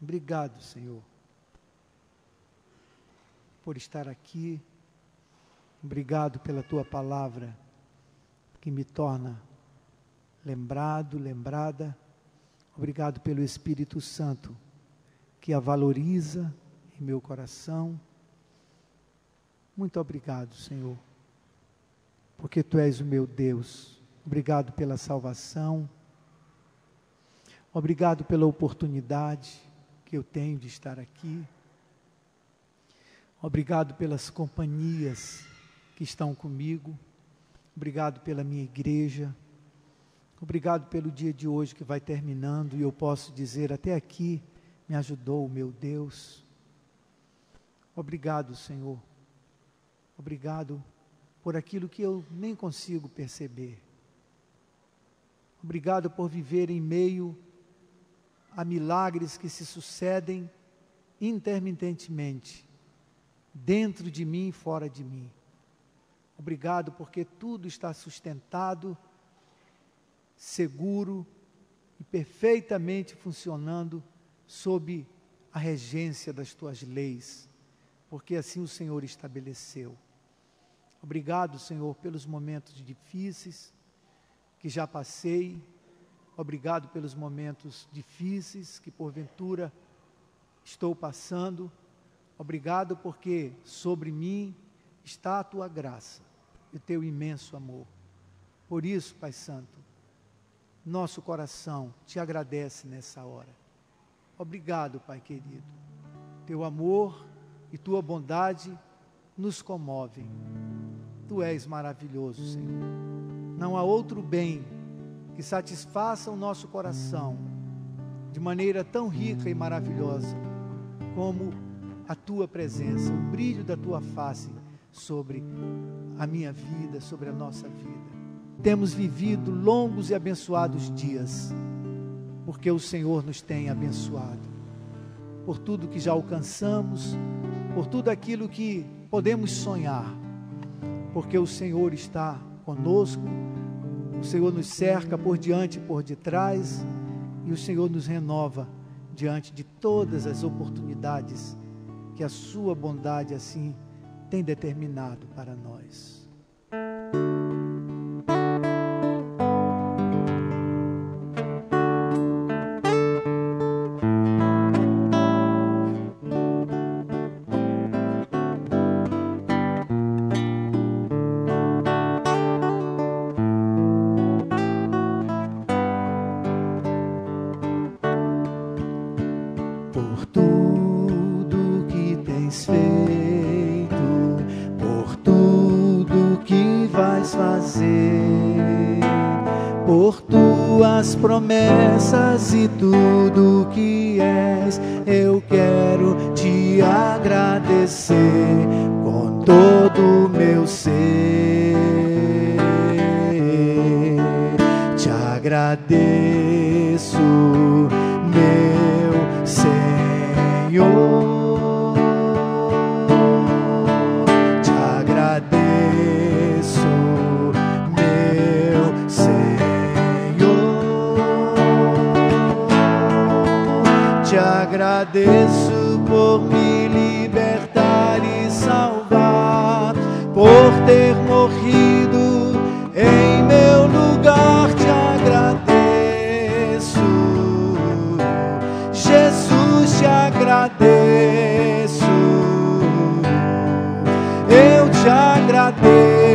Obrigado, Senhor, por estar aqui. Obrigado pela tua palavra que me torna lembrado, lembrada. Obrigado pelo Espírito Santo que a valoriza em meu coração. Muito obrigado, Senhor, porque tu és o meu Deus. Obrigado pela salvação. Obrigado pela oportunidade que eu tenho de estar aqui. Obrigado pelas companhias que estão comigo. Obrigado pela minha igreja. Obrigado pelo dia de hoje que vai terminando e eu posso dizer até aqui me ajudou o meu Deus. Obrigado, Senhor. Obrigado por aquilo que eu nem consigo perceber. Obrigado por viver em meio a milagres que se sucedem intermitentemente, dentro de mim e fora de mim. Obrigado porque tudo está sustentado, seguro e perfeitamente funcionando sob a regência das tuas leis, porque assim o Senhor estabeleceu. Obrigado, Senhor, pelos momentos difíceis que já passei. Obrigado pelos momentos difíceis que porventura estou passando. Obrigado porque sobre mim está a tua graça e o teu imenso amor. Por isso, Pai Santo, nosso coração te agradece nessa hora. Obrigado, Pai querido. Teu amor e tua bondade nos comovem. Tu és maravilhoso, Senhor. Não há outro bem que satisfaça o nosso coração de maneira tão rica e maravilhosa como a tua presença, o brilho da tua face sobre a minha vida, sobre a nossa vida. Temos vivido longos e abençoados dias, porque o Senhor nos tem abençoado, por tudo que já alcançamos, por tudo aquilo que podemos sonhar, porque o Senhor está conosco, o Senhor nos cerca por diante e por detrás, e o Senhor nos renova diante de todas as oportunidades que a Sua bondade assim tem determinado para nós. Promessas e tudo que és, eu quero te agradecer com todo o meu ser. Te agradeço, meu Senhor. Agradeço por me libertar e salvar, por ter morrido em meu lugar. Te agradeço, Jesus, te agradeço. Eu te agradeço,